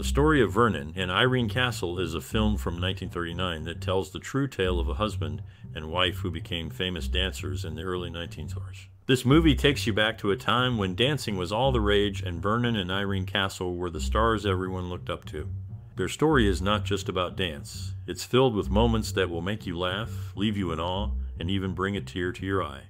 The story of Vernon and Irene Castle is a film from 1939 that tells the true tale of a husband and wife who became famous dancers in the early 1900s. This movie takes you back to a time when dancing was all the rage and Vernon and Irene Castle were the stars everyone looked up to. Their story is not just about dance, it's filled with moments that will make you laugh, leave you in awe, and even bring a tear to your eye.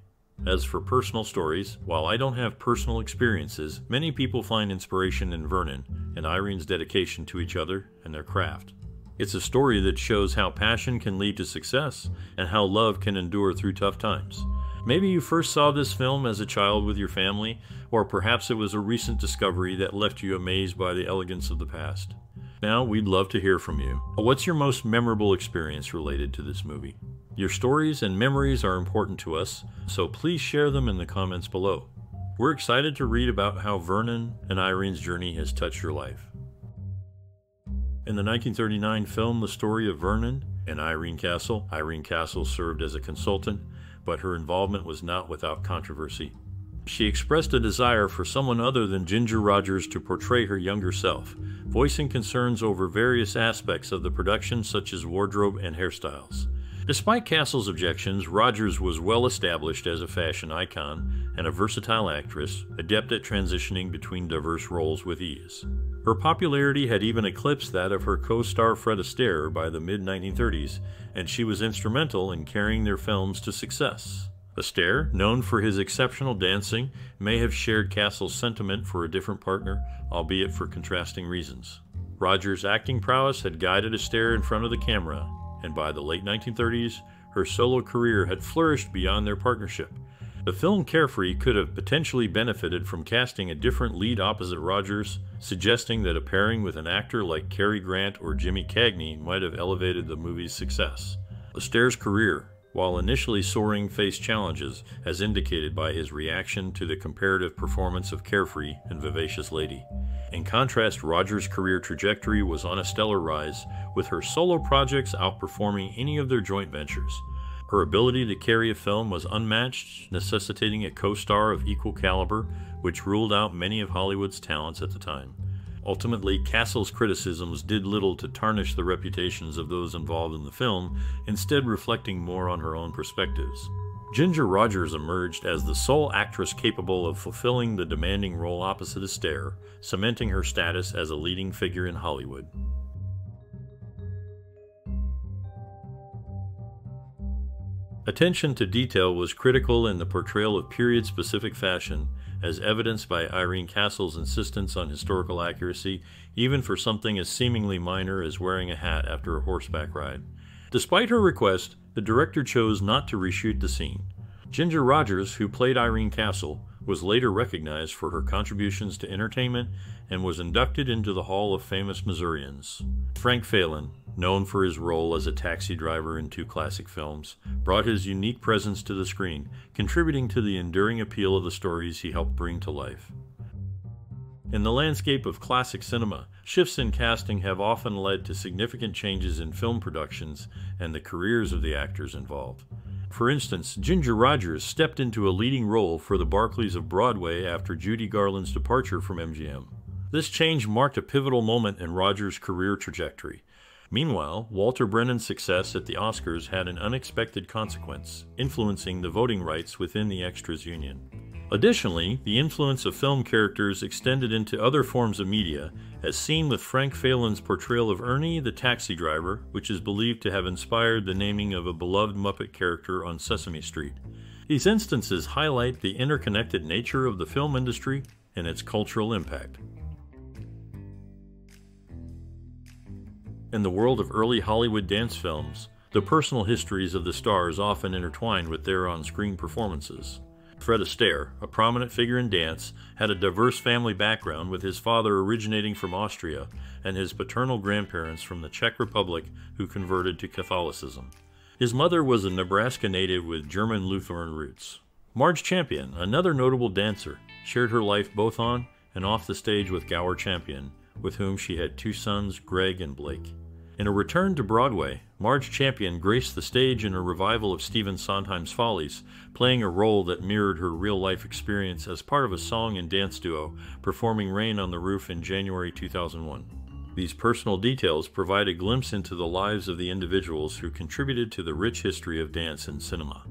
As for personal stories, while I don't have personal experiences, many people find inspiration in Vernon and Irene's dedication to each other and their craft. It's a story that shows how passion can lead to success and how love can endure through tough times. Maybe you first saw this film as a child with your family, or perhaps it was a recent discovery that left you amazed by the elegance of the past. Now, we'd love to hear from you. What's your most memorable experience related to this movie? Your stories and memories are important to us, so please share them in the comments below. We're excited to read about how Vernon and Irene's journey has touched your life. In the 1939 film The Story of Vernon and Irene Castle, Irene Castle served as a consultant, but her involvement was not without controversy. She expressed a desire for someone other than Ginger Rogers to portray her younger self, voicing concerns over various aspects of the production such as wardrobe and hairstyles. Despite Castle's objections, Rogers was well established as a fashion icon and a versatile actress, adept at transitioning between diverse roles with ease. Her popularity had even eclipsed that of her co star Fred Astaire by the mid 1930s, and she was instrumental in carrying their films to success. Astaire, known for his exceptional dancing, may have shared Castle's sentiment for a different partner, albeit for contrasting reasons. Rogers' acting prowess had guided Astaire in front of the camera, and by the late 1930s, her solo career had flourished beyond their partnership. The film Carefree could have potentially benefited from casting a different lead opposite Rogers, suggesting that a pairing with an actor like Cary Grant or Jimmy Cagney might have elevated the movie's success. Astaire's career, while initially soaring, faced challenges, as indicated by his reaction to the comparative performance of Carefree and Vivacious Lady. In contrast, Rogers' career trajectory was on a stellar rise, with her solo projects outperforming any of their joint ventures. Her ability to carry a film was unmatched, necessitating a co star of equal caliber, which ruled out many of Hollywood's talents at the time. Ultimately, Castle's criticisms did little to tarnish the reputations of those involved in the film, instead, reflecting more on her own perspectives. Ginger Rogers emerged as the sole actress capable of fulfilling the demanding role opposite Astaire, cementing her status as a leading figure in Hollywood. Attention to detail was critical in the portrayal of period specific fashion, as evidenced by Irene Castle's insistence on historical accuracy, even for something as seemingly minor as wearing a hat after a horseback ride. Despite her request, the director chose not to reshoot the scene. Ginger Rogers, who played Irene Castle, was later recognized for her contributions to entertainment and was inducted into the Hall of Famous Missourians. Frank Faylen, known for his role as a taxi driver in two classic films, brought his unique presence to the screen, contributing to the enduring appeal of the stories he helped bring to life. In the landscape of classic cinema, shifts in casting have often led to significant changes in film productions and the careers of the actors involved. For instance, Ginger Rogers stepped into a leading role for the Barkleys of Broadway after Judy Garland's departure from MGM. This change marked a pivotal moment in Rogers' career trajectory. Meanwhile, Walter Brennan's success at the Oscars had an unexpected consequence, influencing the voting rights within the Extras Union. Additionally, the influence of film characters extended into other forms of media, as seen with Frank Faylen's portrayal of Ernie the taxi driver, which is believed to have inspired the naming of a beloved Muppet character on Sesame Street. These instances highlight the interconnected nature of the film industry and its cultural impact. In the world of early Hollywood dance films, the personal histories of the stars often intertwined with their on screen performances. Fred Astaire, a prominent figure in dance, had a diverse family background with his father originating from Austria and his paternal grandparents from the Czech Republic who converted to Catholicism. His mother was a Nebraska native with German Lutheran roots. Marge Champion, another notable dancer, shared her life both on and off the stage with Gower Champion, with whom she had two sons, Greg and Blake. In a return to Broadway, Marge Champion graced the stage in a revival of Stephen Sondheim's Follies, playing a role that mirrored her real life experience as part of a song and dance duo performing Rain on the Roof in January 2001. These personal details provide a glimpse into the lives of the individuals who contributed to the rich history of dance and cinema.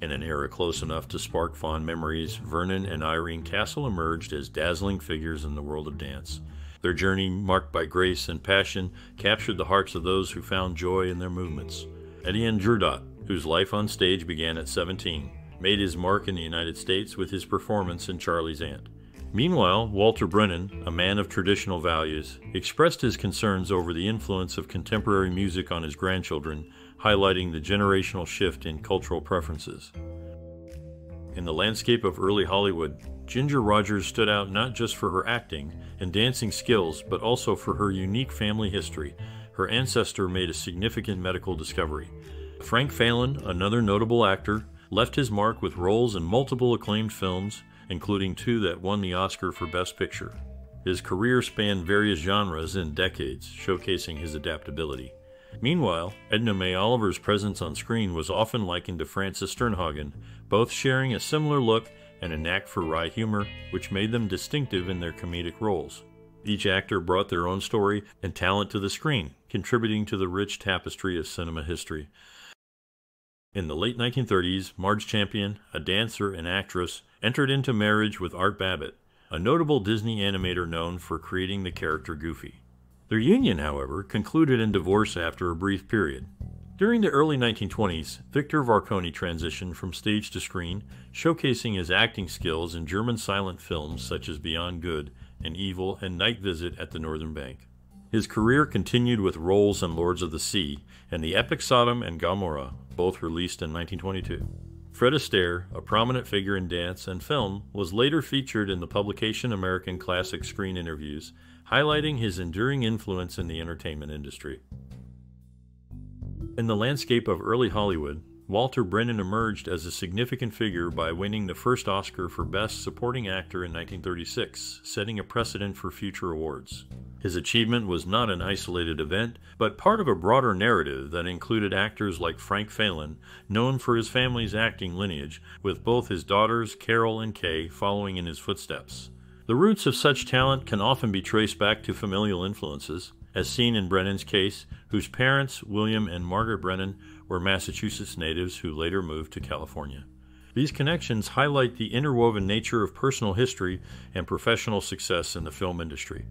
In an era close enough to spark fond memories, Vernon and Irene Castle emerged as dazzling figures in the world of dance. Their journey, marked by grace and passion, captured the hearts of those who found joy in their movements. Etienne Girardot, whose life on stage began at 17, made his mark in the United States with his performance in Charlie's Aunt. Meanwhile, Walter Brennan, a man of traditional values, expressed his concerns over the influence of contemporary music on his grandchildren, highlighting the generational shift in cultural preferences. In the landscape of early Hollywood, Ginger Rogers stood out not just for her acting and dancing skills, but also for her unique family history. Her ancestor made a significant medical discovery. Frank Faylen, another notable actor, left his mark with roles in multiple acclaimed films, including two that won the Oscar for Best Picture. His career spanned various genres and decades, showcasing his adaptability. Meanwhile, Edna May Oliver's presence on screen was often likened to Frances Sternhagen, both sharing a similar look and a knack for wry humor, which made them distinctive in their comedic roles. Each actor brought their own story and talent to the screen, contributing to the rich tapestry of cinema history. In the late 1930s, Marge Champion, a dancer and actress, entered into marriage with Art Babbitt, a notable Disney animator known for creating the character Goofy. Their union, however, concluded in divorce after a brief period. During the early 1920s, Victor Varconi transitioned from stage to screen, showcasing his acting skills in German silent films such as Beyond Good and Evil and Night Visit at the Northern Bank. His career continued with roles in Lords of the Sea and the epic Sodom and Gomorrah, both released in 1922. Fred Astaire, a prominent figure in dance and film, was later featured in the publication American Classic Screen Interviews, highlighting his enduring influence in the entertainment industry. In the landscape of early Hollywood, Walter Brennan emerged as a significant figure by winning the first Oscar for Best Supporting Actor in 1936, setting a precedent for future awards. His achievement was not an isolated event, but part of a broader narrative that included actors like Frank Faylen, known for his family's acting lineage, with both his daughters, Carol and Kay, following in his footsteps. The roots of such talent can often be traced back to familial influences as seen in Brennan's case, whose parents, William and Margaret Brennan, were Massachusetts natives who later moved to California. These connections highlight the interwoven nature of personal history and professional success in the film industry.